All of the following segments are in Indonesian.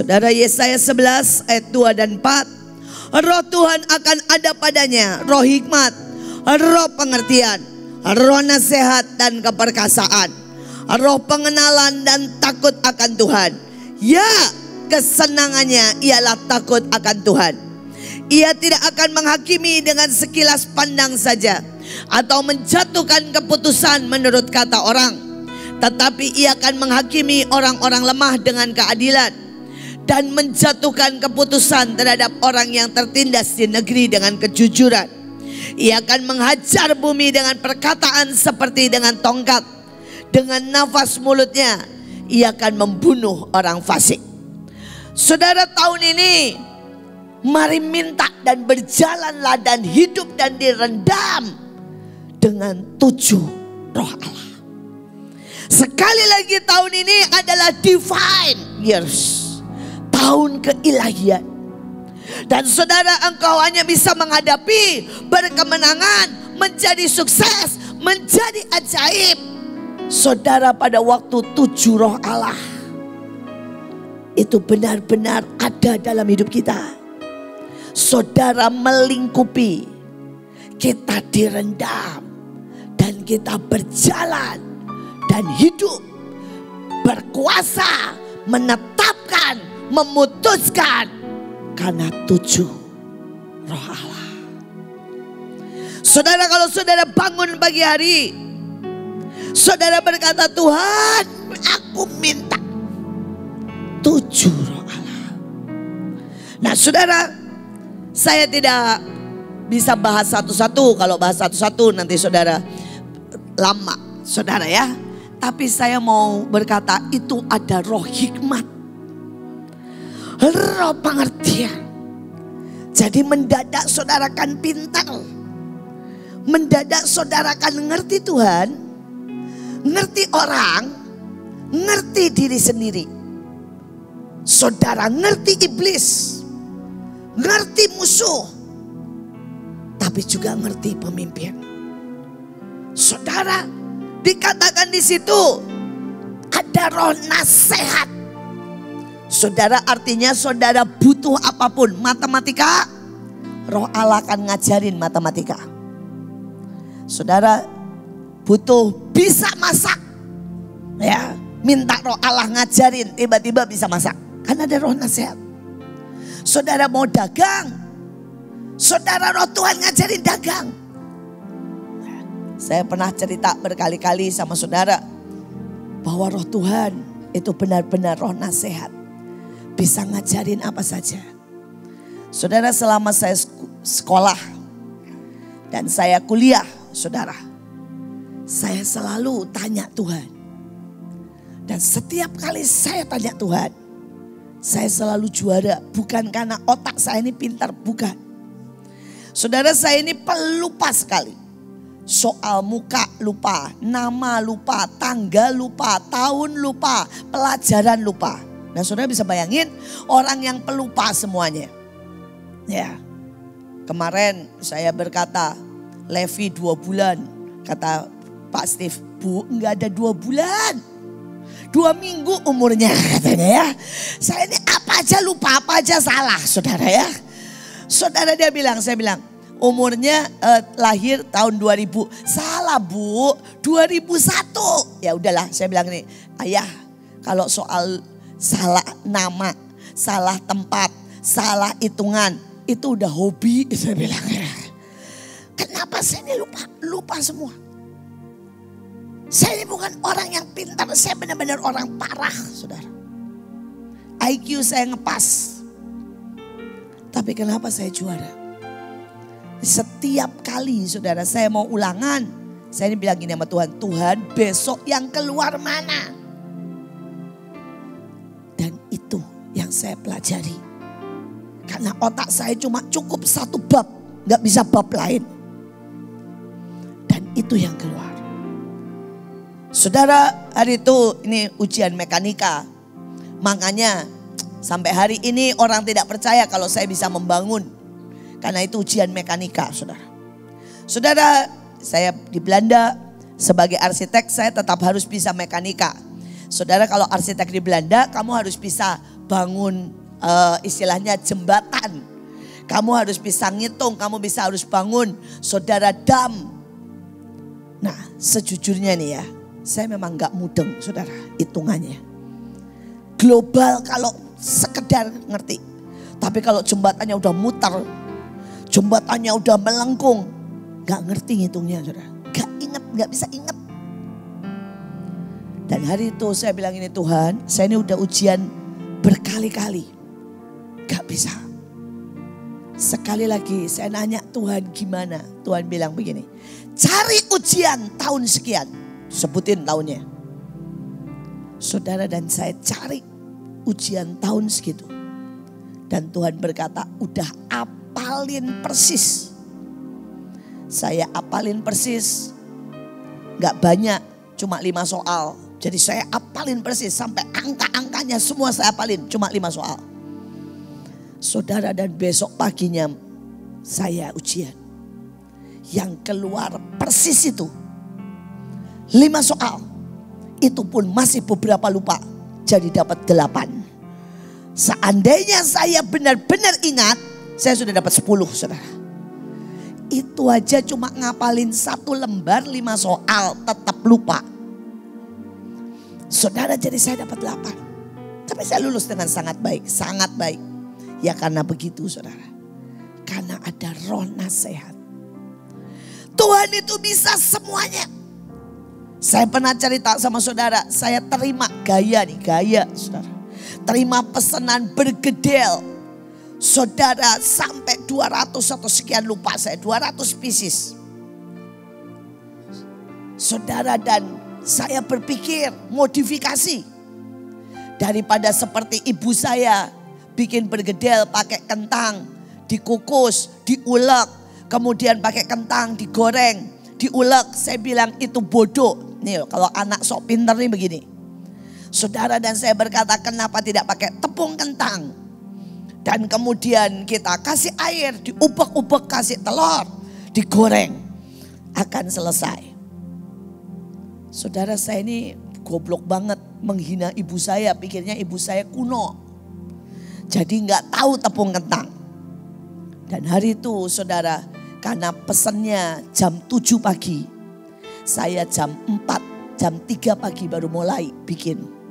Saudara Yesaya 11 ayat 2 dan 4. Roh Tuhan akan ada padanya, roh hikmat, roh pengertian, roh nasihat dan keperkasaan, roh pengenalan dan takut akan Tuhan. Ya, kesenangannya ialah takut akan Tuhan. Ia tidak akan menghakimi dengan sekilas pandang saja atau menjatuhkan keputusan menurut kata orang, tetapi ia akan menghakimi orang-orang lemah dengan keadilan dan menjatuhkan keputusan terhadap orang yang tertindas di negeri dengan kejujuran. Ia akan menghajar bumi dengan perkataan seperti dengan tongkat. Dengan nafas mulutnya, ia akan membunuh orang fasik. Saudara tahun ini, mari minta dan berjalanlah dan hidup dan direndam dengan tujuh roh Allah. Sekali lagi tahun ini adalah divine years. Tahun keilahian. Dan saudara engkau hanya bisa menghadapi berkemenangan, menjadi sukses, menjadi ajaib. Saudara pada waktu tujuh roh Allah. Itu benar-benar ada dalam hidup kita. Saudara melingkupi, kita direndam dan kita berjalan dan hidup berkuasa menetapkan memutuskan karena tujuh roh Allah. Saudara kalau saudara bangun pagi hari, saudara berkata Tuhan aku minta tujuh roh Allah. Nah saudara saya tidak bisa bahas satu-satu. Kalau bahas satu-satu nanti saudara lama. Saudara ya. Tapi saya mau berkata itu ada roh hikmat. Roh pengertian. Jadi mendadak saudara kan pintar. Mendadak saudara kan ngerti Tuhan. Ngerti orang. Ngerti diri sendiri. Saudara ngerti iblis ngerti musuh, tapi juga ngerti pemimpin. Saudara, dikatakan di situ ada roh nasihat. Saudara artinya saudara butuh apa pun, matematika, roh Allah akan ngajarin matematika. Saudara butuh bisa masak. Ya, minta roh Allah ngajarin, tiba-tiba bisa masak. Karena ada roh nasihat. Saudara mau dagang. Saudara roh Tuhan ngajarin dagang. Saya pernah cerita berkali-kali sama saudara. Bahwa roh Tuhan itu benar-benar roh nasihat. Bisa ngajarin apa saja. Saudara selama saya sekolah. Dan saya kuliah saudara. Saya selalu tanya Tuhan. Dan setiap kali saya tanya Tuhan. Saya selalu juara bukan karena otak saya ini pintar, bukan. Saudara saya ini pelupa sekali. Soal muka lupa, nama lupa, tanggal lupa, tahun lupa, pelajaran lupa. Nah saudara bisa bayangin orang yang pelupa semuanya. Ya, kemarin saya berkata Levi dua bulan. Kata Pak Steve, bu nggak ada dua bulan. Dua minggu umurnya katanya ya. Saya ini apa aja lupa, apa aja salah saudara ya. Saudara dia bilang, saya bilang umurnya eh, lahir tahun 2000. Salah bu, 2001. Ya udahlah saya bilang ini, ayah kalau soal salah nama, salah tempat, salah hitungan, itu udah hobi saya bilang. Kenapa saya ini lupa, lupa semua. Saya ini bukan orang yang pintar, saya benar-benar orang parah, saudara. IQ saya ngepas. Tapi kenapa saya juara? Setiap kali saudara saya mau ulangan, saya ini bilang gini sama Tuhan, Tuhan besok yang keluar mana? Dan itu yang saya pelajari. Karena otak saya cuma cukup satu bab, nggak bisa bab lain. Dan itu yang keluar. Saudara, hari itu ini ujian mekanika. Makanya sampai hari ini orang tidak percaya kalau saya bisa membangun. Karena itu ujian mekanika, saudara. Saudara, saya di Belanda sebagai arsitek saya tetap harus bisa mekanika. Saudara kalau arsitek di Belanda kamu harus bisa bangun uh, istilahnya jembatan. Kamu harus bisa ngitung, kamu bisa harus bangun saudara dam. Nah sejujurnya nih ya, saya memang gak mudeng saudara hitungannya. Global kalau sekedar ngerti. Tapi kalau jembatannya udah muter, jembatannya udah melengkung, gak ngerti ngitungnya saudara. Gak inget, gak bisa inget. Dan hari itu saya bilang ini Tuhan, saya ini udah ujian berkali-kali. Gak bisa. Sekali lagi saya nanya Tuhan gimana? Tuhan bilang begini, cari ujian tahun sekian. Sebutin tahunnya. Saudara dan saya cari ujian tahun segitu. Dan Tuhan berkata, udah apalin persis. Saya apalin persis. Gak banyak, cuma lima soal. Jadi saya apalin persis sampai angka-angkanya semua saya apalin. Cuma lima soal. Saudara dan besok paginya saya ujian. Yang keluar persis itu. Lima soal. Itu pun masih beberapa lupa. Jadi dapat delapan. Seandainya saya benar-benar ingat. Saya sudah dapat sepuluh saudara. Itu aja cuma ngapalin satu lembar lima soal tetap lupa. Saudara jadi saya dapat delapan. Tapi saya lulus dengan sangat baik, sangat baik. Ya karena begitu saudara. Karena ada roh nasihat. Tuhan itu bisa semuanya. Saya pernah cerita sama saudara, saya terima gaya nih, gaya saudara. Terima pesanan bergedel. Saudara sampai 200 atau sekian lupa saya, 200 pieces. Saudara dan saya berpikir modifikasi. Daripada seperti ibu saya bikin bergedel pakai kentang, dikukus, diulek, kemudian pakai kentang, digoreng, diulek. Saya bilang itu bodoh. Nih kalau anak sok pinter nih begini. Saudara dan saya berkata kenapa tidak pakai tepung kentang. Dan kemudian kita kasih air, diubek-ubek kasih telur, digoreng. Akan selesai. Saudara saya ini goblok banget menghina ibu saya, pikirnya ibu saya kuno. Jadi nggak tahu tepung kentang. Dan hari itu saudara, karena pesannya jam 7 pagi, saya jam 4, jam 3 pagi baru mulai bikin.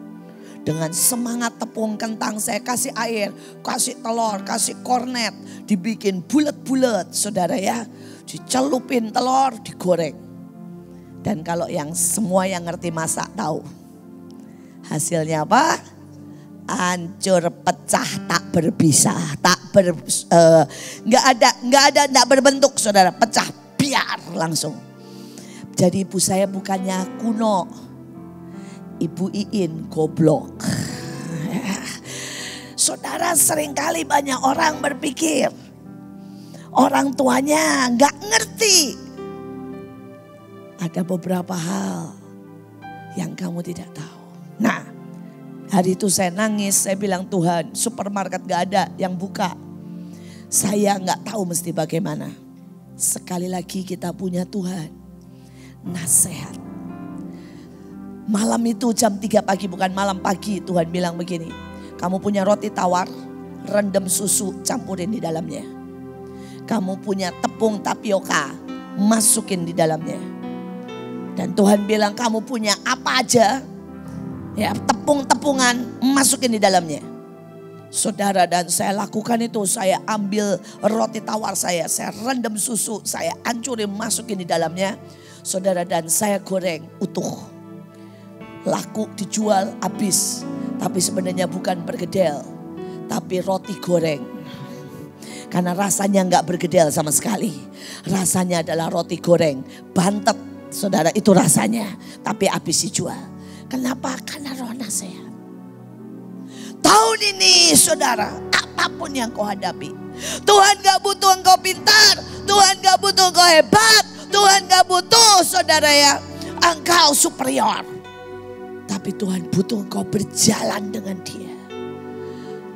Dengan semangat tepung kentang saya kasih air, kasih telur, kasih kornet, dibikin bulat-bulat saudara ya. Dicelupin telur, digoreng. Dan kalau yang semua yang ngerti masak tahu. Hasilnya apa? Hancur, pecah, tak berbisa, tak ber uh, nggak ada nggak ada nggak berbentuk saudara, pecah biar langsung. Jadi ibu saya bukannya kuno, ibu Iin goblok. Saudara sering kali banyak orang berpikir orang tuanya nggak ngerti ada beberapa hal yang kamu tidak tahu. Nah, hari itu saya nangis, saya bilang Tuhan supermarket gak ada yang buka. Saya gak tahu mesti bagaimana. Sekali lagi kita punya Tuhan. Nasihat. Malam itu jam 3 pagi bukan malam pagi Tuhan bilang begini. Kamu punya roti tawar, rendam susu, campurin di dalamnya. Kamu punya tepung tapioka, masukin di dalamnya dan Tuhan bilang kamu punya apa aja, ya tepung-tepungan masukin di dalamnya. Saudara dan saya lakukan itu, saya ambil roti tawar saya, saya rendam susu, saya hancurin masukin di dalamnya. Saudara dan saya goreng utuh. Laku dijual habis, tapi sebenarnya bukan bergedel, tapi roti goreng. Karena rasanya nggak bergedel sama sekali. Rasanya adalah roti goreng, bantet Saudara itu rasanya. Tapi habis dijual. Kenapa? Karena roh nasihat. Tahun ini saudara, apa pun yang kau hadapi. Tuhan gak butuh engkau pintar. Tuhan gak butuh engkau hebat. Tuhan gak butuh saudara ya. Engkau superior. Tapi Tuhan butuh engkau berjalan dengan dia.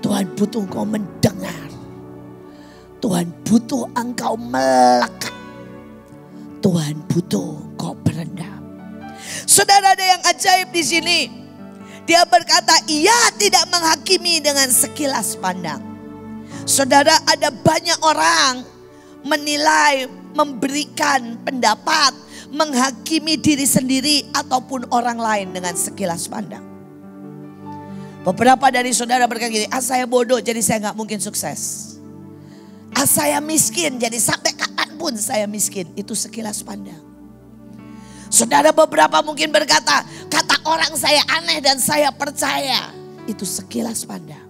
Tuhan butuh engkau mendengar. Tuhan butuh engkau melekat. Tuhan butuh kau berendam. Saudara ada yang ajaib di sini. Dia berkata, ia tidak menghakimi dengan sekilas pandang. Saudara, ada banyak orang menilai, memberikan pendapat, menghakimi diri sendiri ataupun orang lain dengan sekilas pandang. Beberapa dari saudara berkata gini, ah saya bodoh jadi saya nggak mungkin sukses. Ah saya miskin jadi sampai kapan pun saya miskin. Itu sekilas pandang. Saudara beberapa mungkin berkata, kata orang saya aneh dan saya percaya. Itu sekilas pandang.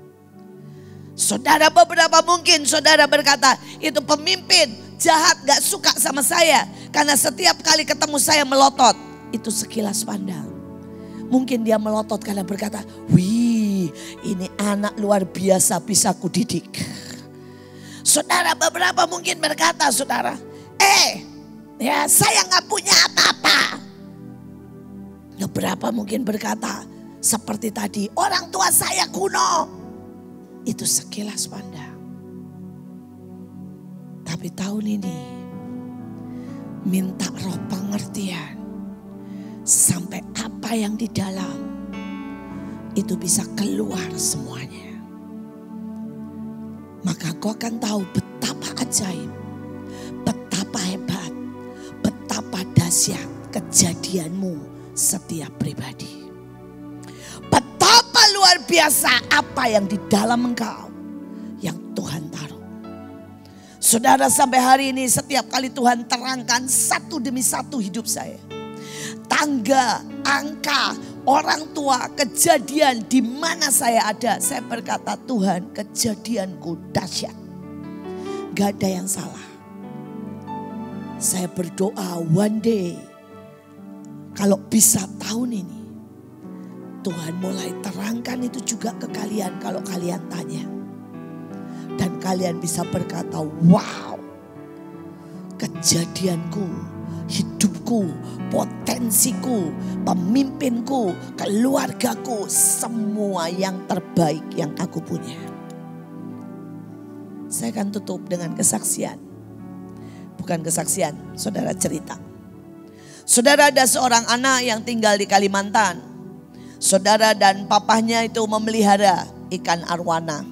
Saudara beberapa mungkin saudara berkata, itu pemimpin jahat gak suka sama saya. Karena setiap kali ketemu saya melotot. Itu sekilas pandang. Mungkin dia melotot karena berkata, wih ini anak luar biasa bisa kudidik. Saudara beberapa mungkin berkata, saudara, eh Ya, saya nggak punya apa-apa. Beberapa mungkin berkata seperti tadi, orang tua saya kuno. Itu sekilas pandang. Tapi tahun ini minta roh pengertian sampai apa yang di dalam itu bisa keluar semuanya. Maka kau akan tahu betapa ajaib, betapa hebat dahsyat kejadianmu setiap pribadi. Betapa luar biasa apa yang di dalam engkau yang Tuhan taruh. Saudara sampai hari ini setiap kali Tuhan terangkan satu demi satu hidup saya. Tangga, angka, orang tua, kejadian di mana saya ada. Saya berkata Tuhan kejadianku dahsyat. Gak ada yang salah. Saya berdoa one day kalau bisa tahun ini Tuhan mulai terangkan itu juga ke kalian kalau kalian tanya. Dan kalian bisa berkata, wow kejadianku, hidupku, potensiku, pemimpinku, keluargaku, semua yang terbaik yang aku punya. Saya akan tutup dengan kesaksian bukan kesaksian, saudara cerita. Saudara ada seorang anak yang tinggal di Kalimantan. Saudara dan papahnya itu memelihara ikan arwana.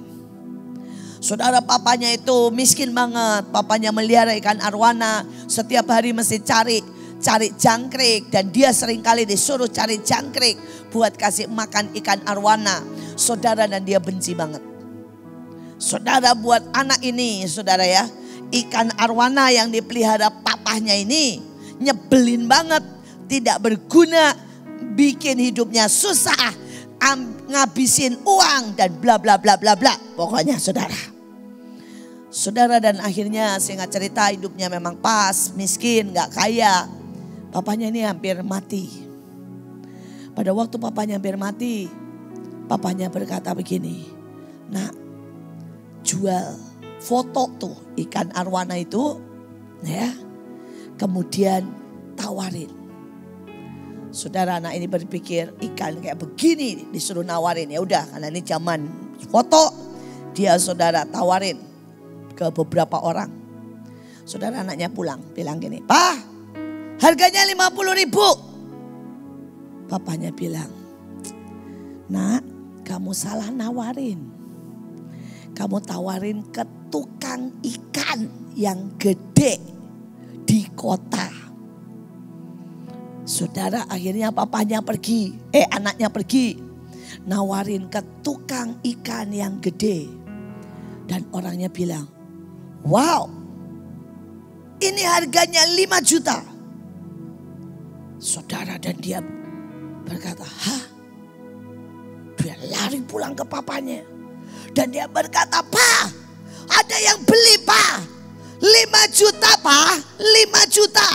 Saudara papanya itu miskin banget. Papanya melihara ikan arwana. Setiap hari mesti cari cari jangkrik dan dia sering kali disuruh cari jangkrik buat kasih makan ikan arwana. Saudara dan dia benci banget. Saudara buat anak ini, saudara ya, ikan arwana yang dipelihara papahnya ini nyebelin banget, tidak berguna, bikin hidupnya susah, ngabisin uang dan bla bla bla bla bla. Pokoknya saudara. Saudara dan akhirnya singkat cerita hidupnya memang pas, miskin, gak kaya. Papanya ini hampir mati. Pada waktu papanya hampir mati, papanya berkata begini, nak jual foto tuh ikan arwana itu ya. Kemudian tawarin. Saudara anak ini berpikir ikan kayak begini disuruh nawarin ya udah karena ini zaman foto dia saudara tawarin ke beberapa orang. Saudara anaknya pulang bilang gini, "Pak, harganya 50 ribu." Papanya bilang, "Nak, kamu salah nawarin. Kamu tawarin ke tukang ikan yang gede di kota. Saudara akhirnya papanya pergi, eh anaknya pergi. Nawarin ke tukang ikan yang gede. Dan orangnya bilang, wow ini harganya 5 juta. Saudara dan dia berkata, hah? Dia lari pulang ke papanya. Dan dia berkata, Pak ada yang beli pak. 5 juta pak. 5 juta.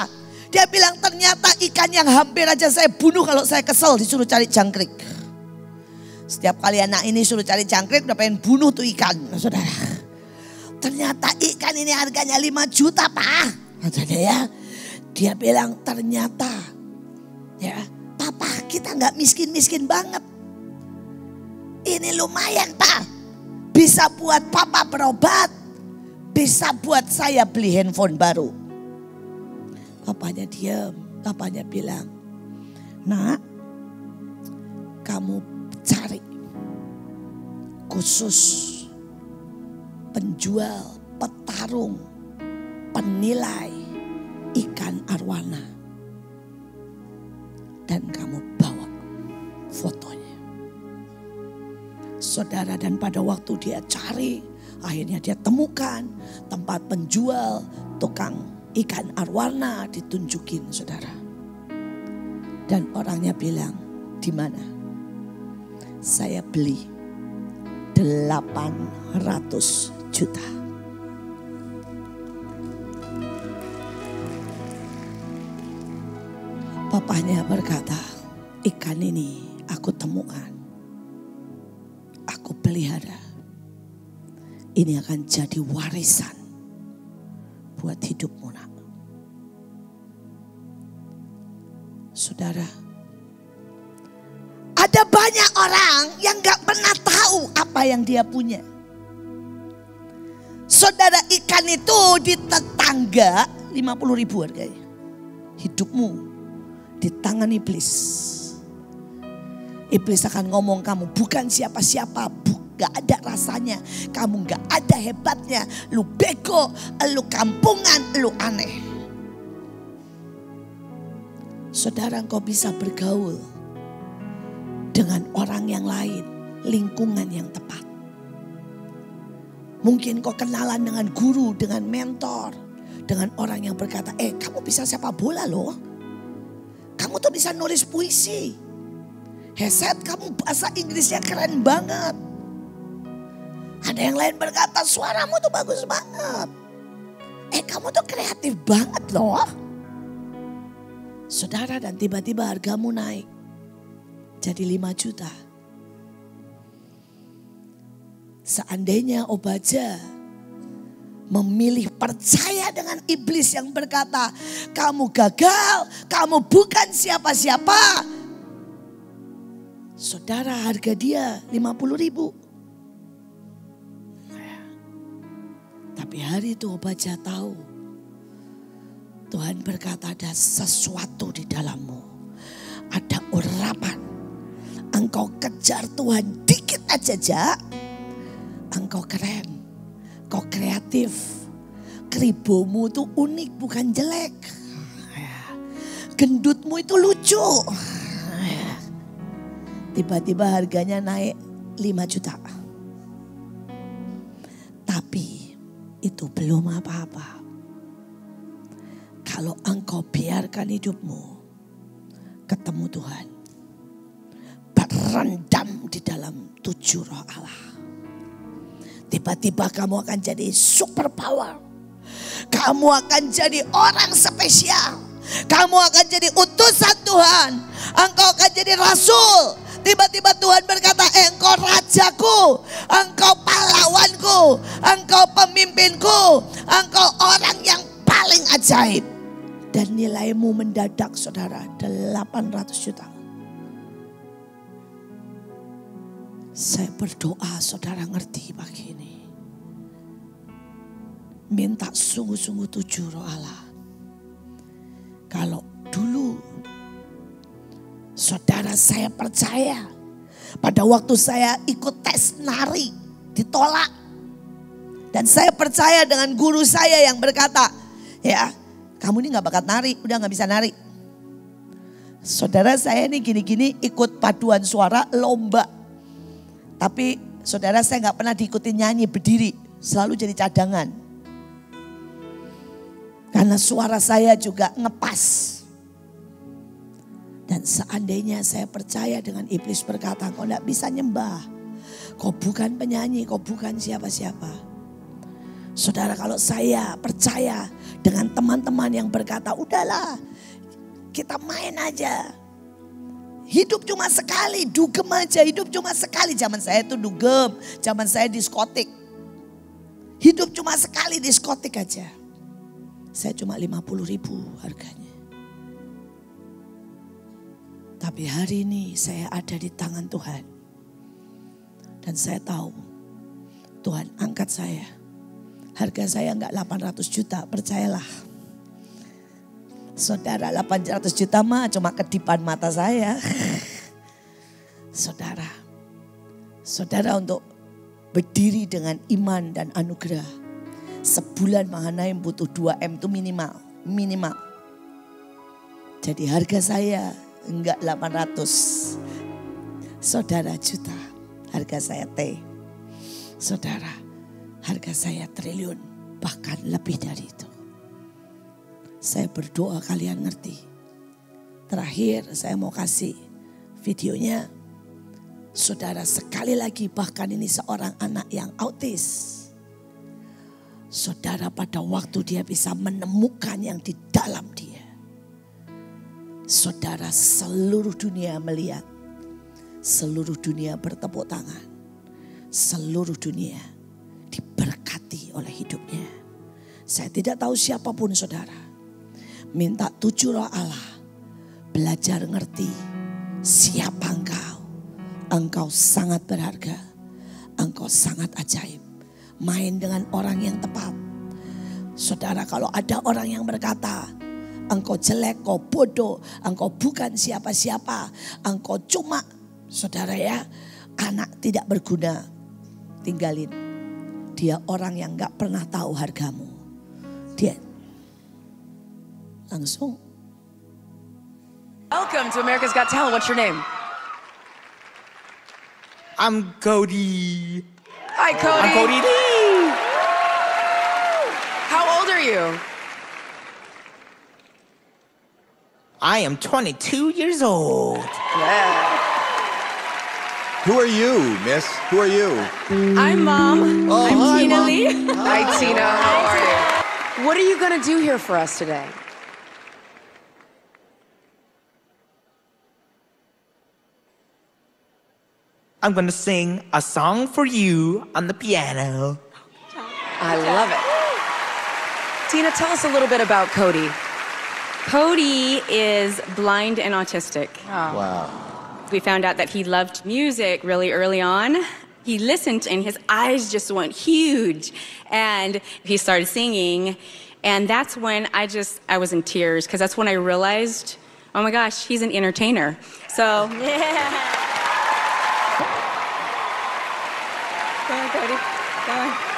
Dia bilang ternyata ikan yang hampir aja saya bunuh kalau saya kesel disuruh cari jangkrik. Setiap kali anak ini suruh cari jangkrik udah pengen bunuh tuh ikan. Saudara. Ternyata ikan ini harganya 5 juta pak. Katanya ya. Dia bilang ternyata ya papa kita nggak miskin-miskin banget. Ini lumayan pak bisa buat papa berobat. Bisa buat saya beli handphone baru. Papanya diam. Papanya bilang, nak kamu cari khusus penjual, petarung, penilai ikan arwana. Dan kamu bawa fotonya. Saudara dan pada waktu dia cari, akhirnya dia temukan tempat penjual tukang ikan arwana ditunjukin saudara. Dan orangnya bilang, di mana? Saya beli 800 juta. Papanya berkata, ikan ini aku temukan. Aku pelihara. Ini akan jadi warisan buat hidupmu nak. Saudara, ada banyak orang yang gak pernah tahu apa yang dia punya. Saudara ikan itu di tetangga 50 ribu harganya. Hidupmu di tangan iblis. Iblis akan ngomong kamu bukan siapa-siapa, gak ada rasanya. Kamu gak ada hebatnya, lu bego, lu kampungan, lu aneh. Saudara engkau bisa bergaul dengan orang yang lain, lingkungan yang tepat. Mungkin kau kenalan dengan guru, dengan mentor, dengan orang yang berkata, eh kamu bisa sepak bola loh. Kamu tuh bisa nulis puisi. Heset kamu bahasa Inggrisnya keren banget. Ada yang lain berkata suaramu tuh bagus banget. Eh kamu tuh kreatif banget loh. Saudara dan tiba-tiba hargamu naik. Jadi 5 juta. Seandainya Obaja memilih percaya dengan iblis yang berkata, kamu gagal, kamu bukan siapa-siapa. Saudara harga dia 50 ribu. Tapi hari itu Obaja tahu. Tuhan berkata ada sesuatu di dalammu. Ada urapan. Engkau kejar Tuhan dikit aja, Jak engkau keren, kau kreatif. Keribomu itu unik bukan jelek. Gendutmu itu lucu. Tiba-tiba harganya naik 5 juta. Tapi itu belum apa-apa. Kalau engkau biarkan hidupmu ketemu Tuhan. Berendam di dalam tujuh roh Allah Tiba-tiba kamu akan jadi super power. Kamu akan jadi orang spesial. Kamu akan jadi utusan Tuhan. Engkau akan jadi rasul. Tiba-tiba Tuhan berkata, engkau rajaku, engkau pahlawanku, engkau pemimpinku, engkau orang yang paling ajaib. Dan nilaimu mendadak saudara, 800 juta. Saya berdoa saudara ngerti pagi ini. Minta sungguh-sungguh tujuh roh Allah. Kalau dulu saudara saya percaya pada waktu saya ikut tes nari ditolak. Dan saya percaya dengan guru saya yang berkata, ya kamu ini gak bakat nari, udah gak bisa nari. Saudara saya ini gini-gini ikut paduan suara lomba tapi saudara saya nggak pernah diikuti nyanyi berdiri, selalu jadi cadangan. Karena suara saya juga ngepas. Dan seandainya saya percaya dengan iblis berkata, kau tidak bisa nyembah. Kau bukan penyanyi, kau bukan siapa-siapa. Saudara kalau saya percaya dengan teman-teman yang berkata, udahlah kita main aja. Hidup cuma sekali, dugem aja. Hidup cuma sekali. Zaman saya itu dugem, zaman saya diskotik. Hidup cuma sekali diskotik aja. Saya cuma 50 ribu harganya. Tapi hari ini saya ada di tangan Tuhan. Dan saya tahu Tuhan angkat saya. Harga saya enggak 800 juta, percayalah. Saudara 800 juta mah cuma kedipan mata saya. Saudara, Saudara untuk berdiri dengan iman dan anugerah. Sebulan Mahanaim butuh 2M itu minimal. Minimal. Jadi harga saya enggak 800. Saudara juta. Harga saya T. Saudara, harga saya triliun. Bahkan lebih dari itu. Saya berdoa kalian ngerti. Terakhir saya mau kasih videonya. Saudara sekali lagi bahkan ini seorang anak yang autis. Saudara pada waktu dia bisa menemukan yang di dalam dia. Saudara seluruh dunia melihat. Seluruh dunia bertepuk tangan. Seluruh dunia diberkati oleh hidupnya. Saya tidak tahu siapa pun saudara. Minta tujuh roh Allah. Belajar ngerti siapa engkau. Engkau sangat berharga. Engkau sangat ajaib. Main dengan orang yang tepat. Saudara kalau ada orang yang berkata, engkau jelek, kau bodoh, engkau bukan siapa-siapa, engkau cuma, saudara ya, anak tidak berguna, tinggalin. Dia orang yang gak pernah tahu hargamu. Dia langsung. Welcome to America's Got Talent. What's your name? I'm Cody. Hi, Cody. I'm Cody D. How old are you? I am 22 years old. Yeah. Who are you, miss? Who are you? I'm mom. Oh, I'm hi, Tina Mom. Lee. Hi, Tina. How are you? What are you going to do here for us today? I'm gonna sing a song for you on the piano. I love it. Tina, tell us a little bit about Cody. Cody is blind and autistic. Oh. Wow. We found out that he loved music really early on. He listened and his eyes just went huge. And he started singing. And that's when I just, I was in tears because that's when I realized, oh my gosh, he's an entertainer. So, yeah. かり。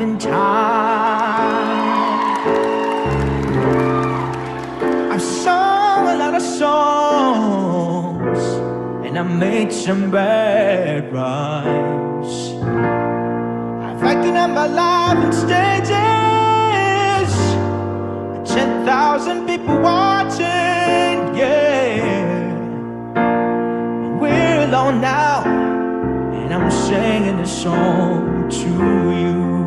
And time. I've sung a lot of songs and I made some bad rhymes. I've acted out my life on stages, ten thousand people watching, yeah. We're alone now, and I'm singing this song to you.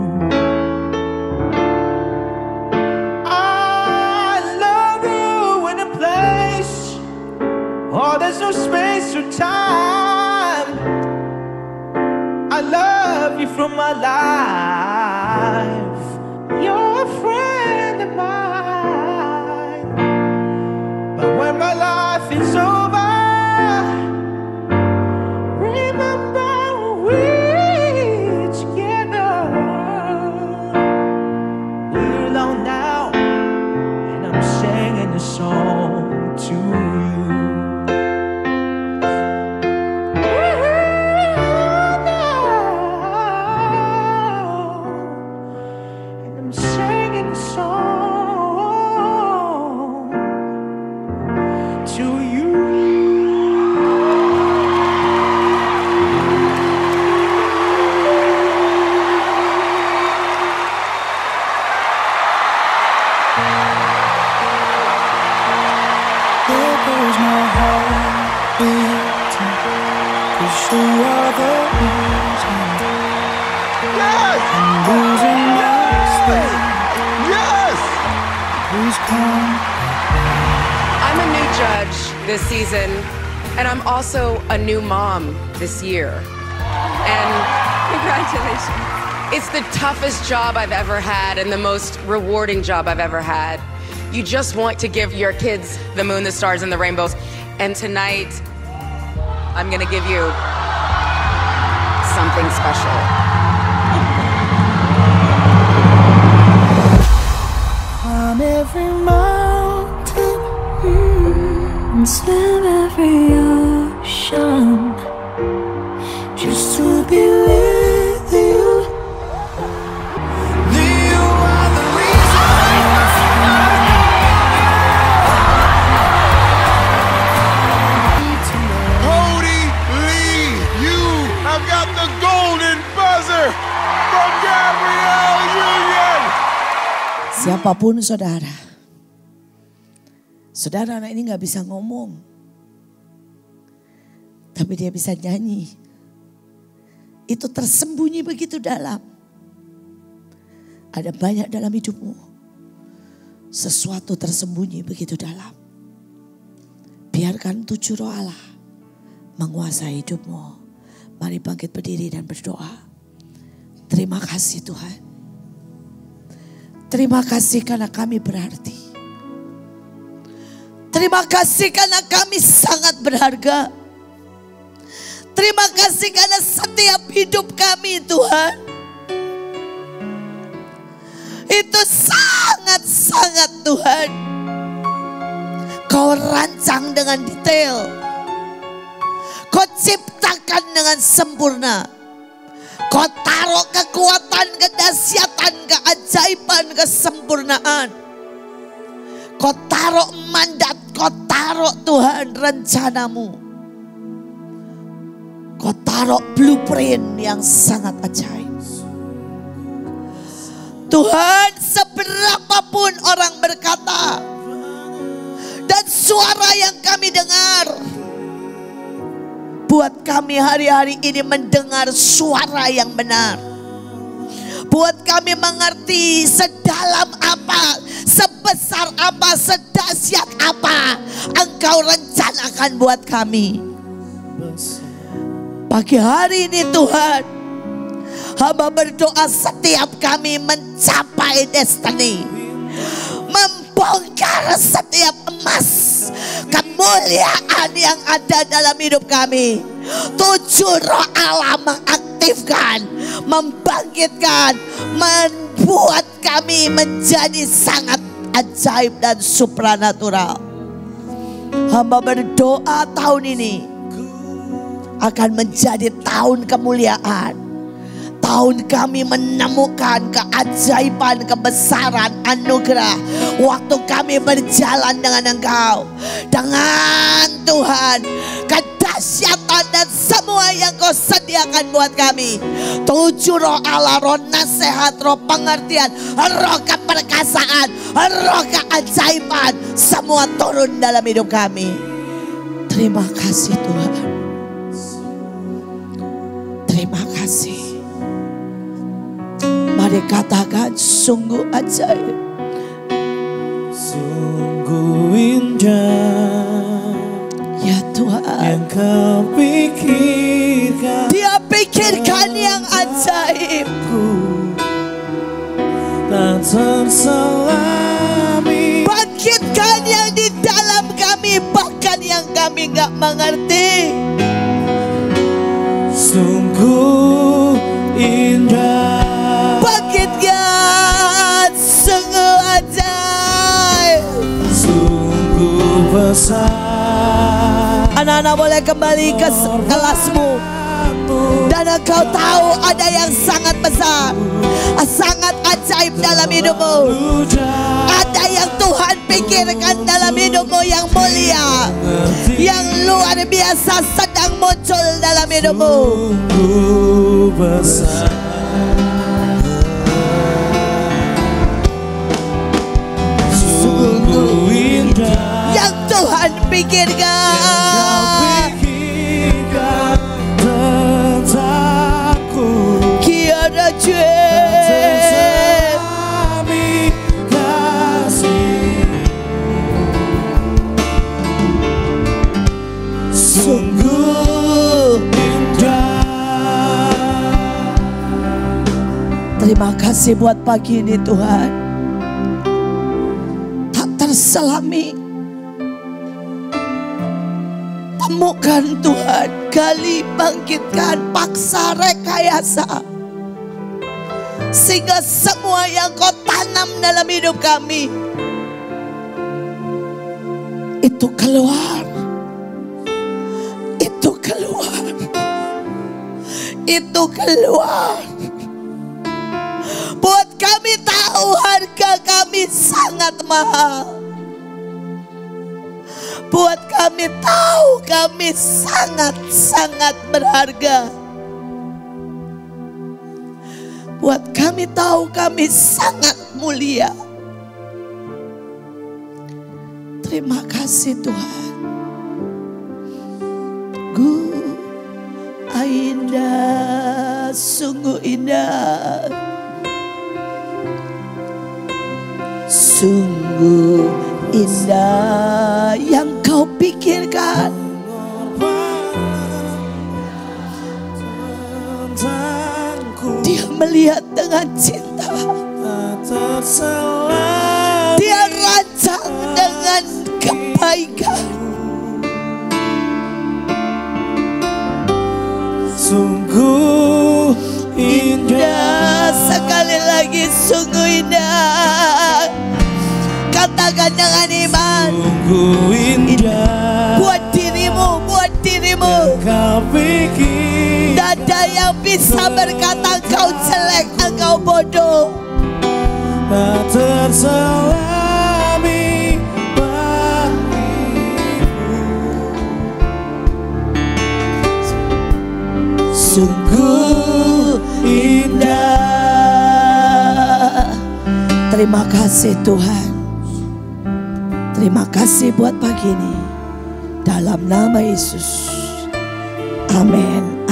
There's no space or time. I love you from my life. You're a friend of mine. But when my life is over, this year. And Congratulations. it's the toughest job I've ever had and the most rewarding job I've ever had. You just want to give your kids the moon, the stars, and the rainbows. And tonight, I'm gonna give you something special. Siapa pun saudara. Saudara anak ini nggak bisa ngomong. Tapi dia bisa nyanyi. Itu tersembunyi begitu dalam. Ada banyak dalam hidupmu. Sesuatu tersembunyi begitu dalam. Biarkan tujuh roh Allah menguasai hidupmu. Mari bangkit berdiri dan berdoa. Terima kasih Tuhan. Terima kasih karena kami berarti. Terima kasih karena kami sangat berharga. Terima kasih karena setiap hidup kami Tuhan. Itu sangat-sangat Tuhan. Kau rancang dengan detail. Kau ciptakan dengan sempurna. Kau taruh kekuatan, kedahsyatan, keajaiban, kesempurnaan. Kau taruh mandat, kau taruh Tuhan rencanamu. Kau taruh blueprint yang sangat ajaib. Tuhan seberapapun orang berkata. Dan suara yang kami dengar. Buat kami hari-hari ini mendengar suara yang benar. Buat kami mengerti sedalam apa, sebesar apa, sedahsyat apa Engkau rencanakan buat kami. Pagi hari ini Tuhan, hamba berdoa setiap kami mencapai destiny. Membongkar setiap emas kemuliaan yang ada dalam hidup kami. Tujuh roh Allah mengaktifkan, membangkitkan, membuat kami menjadi sangat ajaib dan supranatural. Hamba berdoa tahun ini akan menjadi tahun kemuliaan. Tahun kami menemukan keajaiban, kebesaran, anugerah. Waktu kami berjalan dengan Engkau. Dengan Tuhan. Kedahsyatan dan semua yang kau sediakan buat kami. Tujuh roh Allah, roh nasihat, roh pengertian, roh keperkasaan, roh keajaiban. Semua turun dalam hidup kami. Terima kasih Tuhan. Terima kasih. Mari katakan sungguh ajaib. Sungguh indah Ya Tuhan. yang kau pikirkan Dia pikirkan yang ajaib. tak terselami Bangkitkan yang di dalam kami bahkan yang kami nggak mengerti. sungguh indah Anak-anak boleh kembali ke kelasmu. Dan engkau tahu ada yang sangat besar. Sangat ajaib dalam hidupmu. Ada yang Tuhan pikirkan dalam hidupmu yang mulia. Yang luar biasa sedang muncul dalam hidupmu. sungguh besar pikirkan tentangku Tiada Sungguh indah Terima kasih buat pagi ini Tuhan. Tak terselami. Temukan Tuhan, gali, bangkitkan, paksa, rekayasa. Sehingga semua yang kau tanam dalam hidup kami. Itu keluar. Itu keluar. Itu keluar. Buat kami tahu harga kami sangat mahal. Buat kami tahu kami sangat-sangat berharga. Buat kami tahu kami sangat mulia. Terima kasih Tuhan. Gu indah, sungguh indah. Sungguh indah yang kau pikirkan. Dia melihat dengan cinta. Dia rancang dengan kebaikan. Sungguh Indah. Sekali lagi sungguh Katakan dengan iman. Sungguh indah Buat dirimu, buat dirimu. kau pikir. Tidak ada yang bisa berkata kau jelek, engkau bodoh. Tak terselami Sungguh indah. Terima kasih Tuhan Terima kasih buat pagi ini. Dalam nama Yesus. Amin